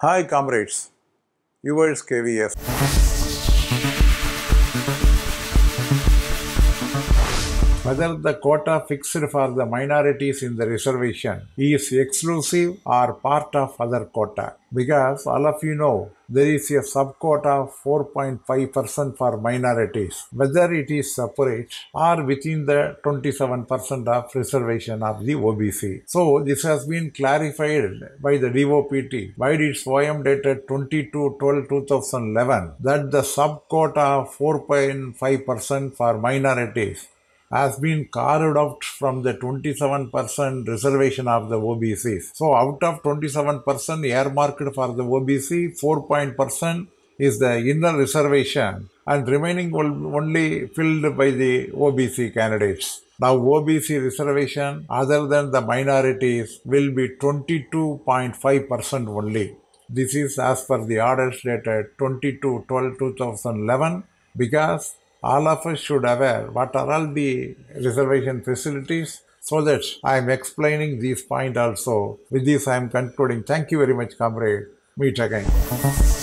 Hi, comrades. Yours KVS. Whether the quota fixed for the minorities in the reservation is exclusive or part of other quota. Because all of you know there is a subquota of 4.5% for minorities, whether it is separate or within the 27% of reservation of the OBC. So this has been clarified by the DOPT by its OM dated 22-12-2011 that the subquota of 4.5% for minorities has been carved out from the 27% reservation of the OBCs. So out of 27% earmarked for the OBC, 4% is the inner reservation and remaining will only filled by the OBC candidates. Now OBC reservation other than the minorities will be 22.5% only. This is as per the orders dated 22 12 2011 because all of us should aware what are all the reservation facilities so that I am explaining this point also. With this I am concluding. Thank you very much, comrade. Meet again.